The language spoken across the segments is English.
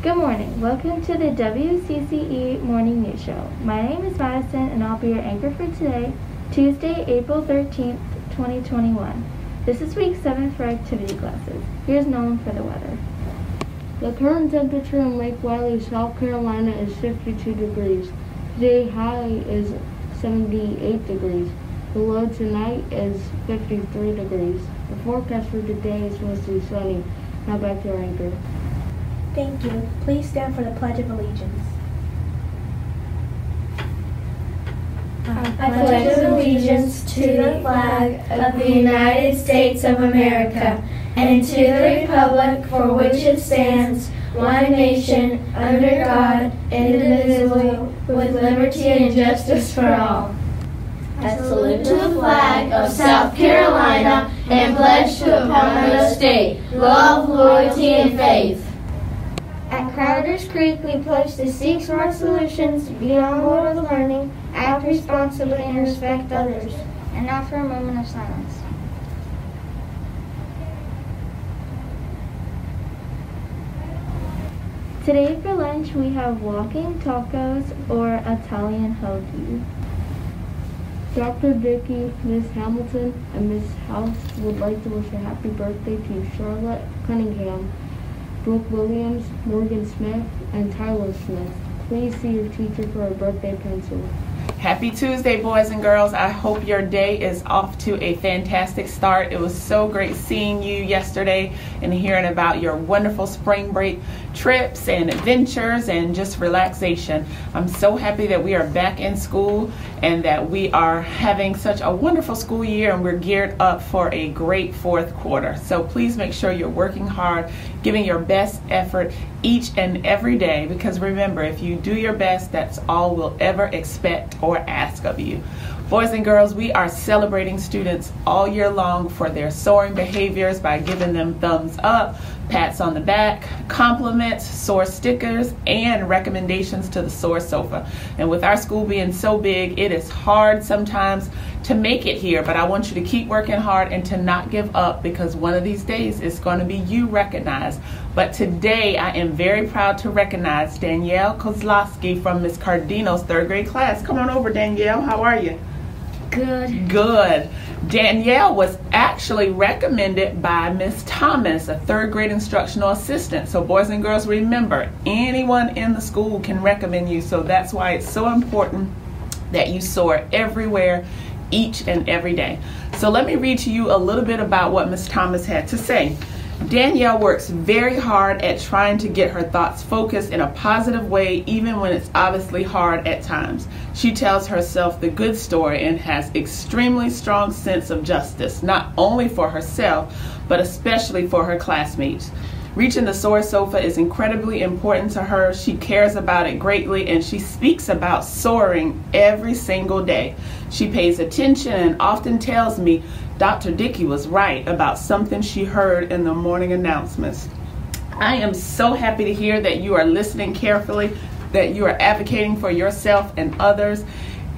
Good morning. Welcome to the WCCE Morning News Show. My name is Madison and I'll be your anchor for today, Tuesday, April 13th, 2021. This is week 7 for activity classes. Here's Nolan for the weather. The current temperature in Lake Wylie, South Carolina is 52 degrees. Today high is 78 degrees. The low tonight is 53 degrees. The forecast for today is mostly sunny. Now back to our anchor. Thank you. Please stand for the Pledge of Allegiance. I pledge allegiance to the flag of the United States of America and to the republic for which it stands, one nation, under God, indivisible, with liberty and justice for all. I salute to the flag of South Carolina and pledge to upon the state love, loyalty, and faith. At Crowder's Creek, we pledge to seek smart solutions, be on board with learning, act responsibly, and respect others. And now for a moment of silence. Today for lunch we have walking tacos or Italian hoagie. Dr. Dickey, Miss Hamilton, and Miss House would like to wish a happy birthday to Charlotte Cunningham, Brooke Williams, Morgan Smith, and Tyler Smith. Please see your teacher for a birthday pencil. Happy Tuesday, boys and girls. I hope your day is off to a fantastic start. It was so great seeing you yesterday and hearing about your wonderful spring break trips and adventures and just relaxation. I'm so happy that we are back in school and that we are having such a wonderful school year and we're geared up for a great fourth quarter. So please make sure you're working hard, giving your best effort each and every day because remember, if you do your best, that's all we'll ever expect or ask of you. Boys and girls, we are celebrating students all year long for their soaring behaviors by giving them thumbs up, pats on the back, compliments, SOAR stickers, and recommendations to the SOAR sofa. And with our school being so big, it is hard sometimes to make it here, but I want you to keep working hard and to not give up because one of these days it's going to be you recognized. But today I am very proud to recognize Danielle Kozlowski from Miss Cardino's third grade class. Come on over, Danielle. How are you? Good. Good. Danielle was actually recommended by Miss Thomas, a third grade instructional assistant. So, boys and girls, remember anyone in the school can recommend you. So, that's why it's so important that you soar everywhere each and every day. So, let me read to you a little bit about what Miss Thomas had to say. Danielle works very hard at trying to get her thoughts focused in a positive way, even when it's obviously hard at times. She tells herself the good story and has extremely strong sense of justice, not only for herself, but especially for her classmates. Reaching the SOAR sofa is incredibly important to her. She cares about it greatly and she speaks about soaring every single day. She pays attention and often tells me Dr. Dickey was right about something she heard in the morning announcements. I am so happy to hear that you are listening carefully, that you are advocating for yourself and others,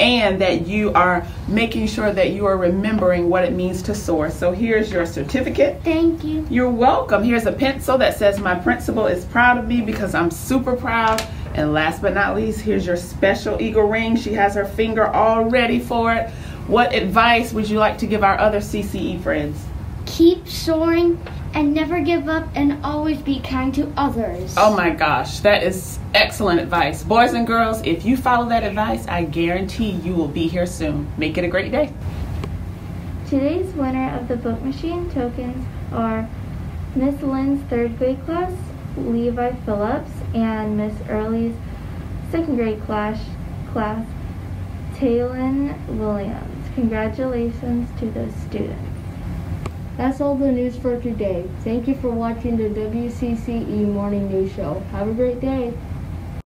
and that you are making sure that you are remembering what it means to soar. So here's your certificate. Thank you. You're welcome. Here's a pencil that says my principal is proud of me because I'm super proud. And last but not least, here's your special eagle ring. She has her finger all ready for it. What advice would you like to give our other CCE friends? Keep soaring and never give up and always be kind to others. Oh my gosh, that is excellent advice. Boys and girls, if you follow that advice, I guarantee you will be here soon. Make it a great day. Today's winner of the book machine tokens are Miss Lynn's third grade class, Levi Phillips, and Miss Early's second grade class, class Taylin Williams. Congratulations to those students. That's all the news for today. Thank you for watching the WCCE Morning News Show. Have a great day.